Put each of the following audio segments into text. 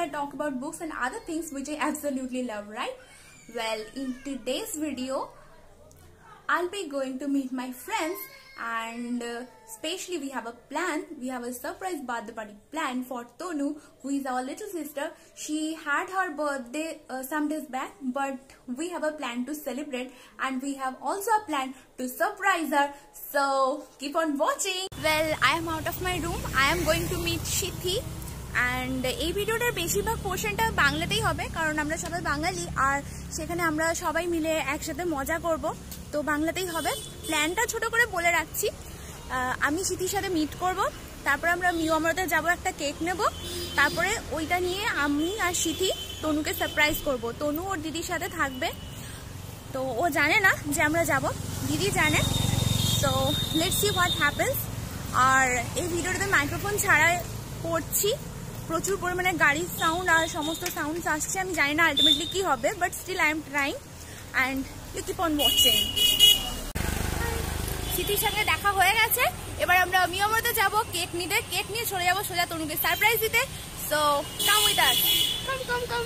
I talk about books and other things which I absolutely love, right? Well, in today's video, I'll be going to meet my friends and uh, especially we have a plan we have a surprise birthday party plan for Tonu who is our little sister. She had her birthday uh, some days back but we have a plan to celebrate and we have also a plan to surprise her. So keep on watching. Well I am out of my room. I am going to meet Shithi and এই ভিডিওটার বেশিরভাগ পোর্শনটা বাংলাতেই হবে, কারণ আমরা সবাই বাঙালি, আর সেখানে আমরা সবাই মিলে একসাথে মজা করব। তো বাংলাতেই হবে। প্ল্যানটা ছোট করে বলে রাখছি। আমি স্মৃতির সাথে মিট করব। তারপর আমরা মিউ আমরাতে যাব একটা কেক নেব। তারপরে ওইটা নিয়ে আমি আর সিথি তনুকে সারপ্রাইজ করব। তনু ওর দিদির সাথে থাকবে। তো ও জানে না যে আমরা যাব। দিদি জানে। তো লেটস সি হোয়াট হ্যাপেন্স আর এই ভিডিওটাতে মাইক্রোফোন ছাড়া করছি। প্রচুর পরিমাণে গাড়ির সাউন্ড আর সমস্ত সাউন্ডস আসছে, আমি জানি না আলটিমেটলি কি হবে but still I am trying and you keep on watching স্মৃতির সঙ্গে দেখা হয়ে গেছে। এবার আমরা মিয়মতে যাব কেক নিতে। কেক নিয়ে চলে যাব সোজা তনুকে সারপ্রাইজ দিতে। So come with us come come come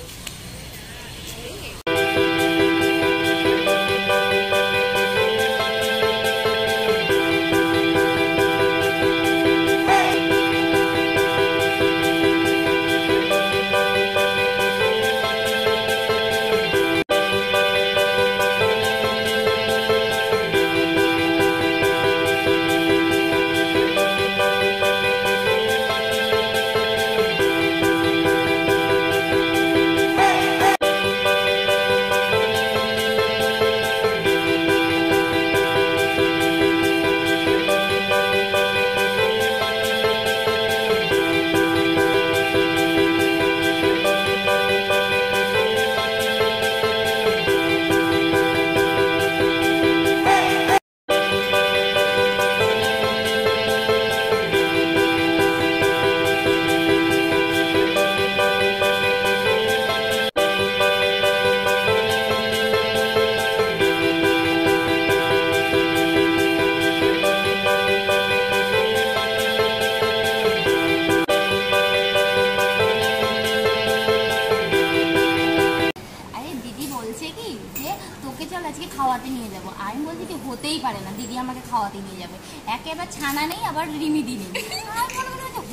খাওয়াতে নিয়ে যাব। আমি বলছি কি হতেই পারে না দিদি আমাকে খাওয়াতে নিয়ে যাবে। একেবারে ছানা নেই আবার রিমিদি নেই।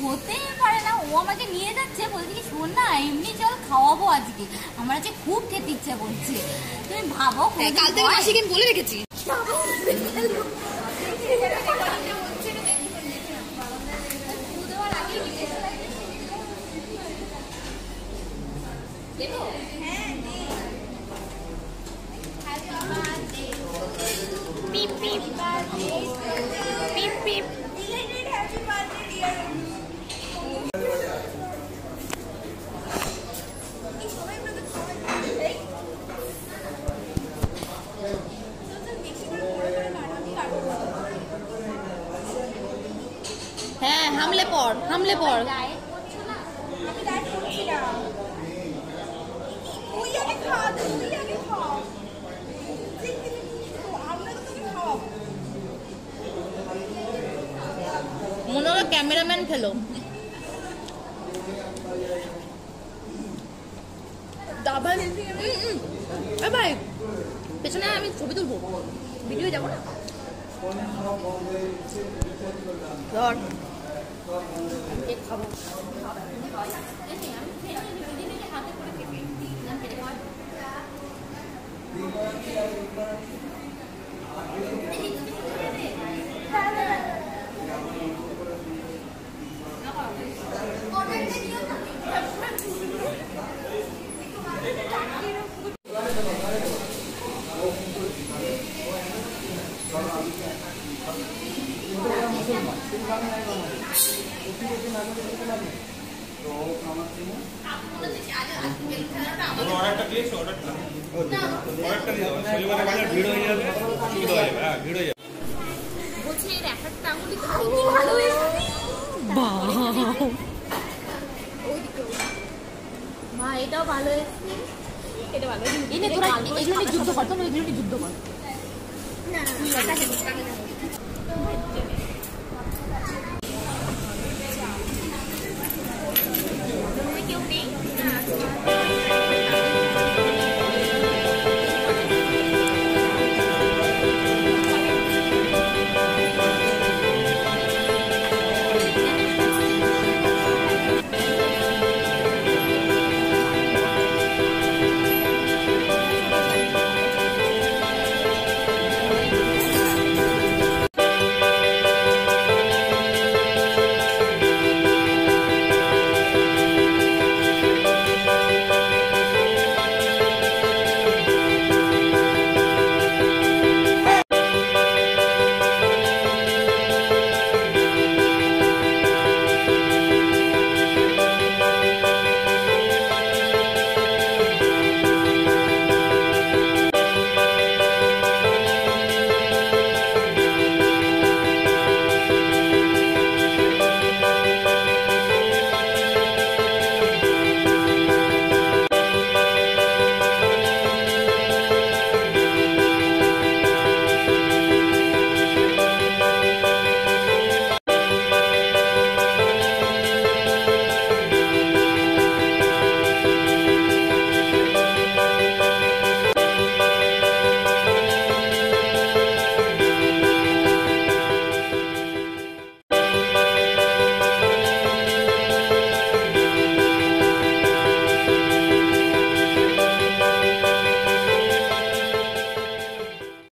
হতেই পারে না ও আমাকে নিয়ে যাচ্ছে। বলছি কি শোন না এমনি চল খাওয়াবো আজকে। আমার আজকে খুব খেতে ইচ্ছা করছে। তুমি ভাবো হ্যাঁ, কাল থেকে মাসি বলে রেখেছি। হ্যাঁ হামলে পর হামলে পর মনে হলো ক্যামেরাম্যান খেলো। ডাবল ভাই পেছনে আমি ছবি তুলবো। ভিডিও যাব না? ধর। খাব। অর্ডারটা দিয়েছ অর্ডারটা অর্ডারটা দিয়ে দাও শনিবারে বাজার ভিড় হয়ে যাবে সুবিধা হয়ে যাবে হ্যাঁ ভিড় হয়ে যাবে বলছি এর এক একটা আঙুলি তো কি ভালো হয়েছে মা এটাও ভালো হয়েছে এটা ভালো এই নে তোরা এগুলো যুদ্ধ কর তোরা এগুলো নিয়ে যুদ্ধ কর না না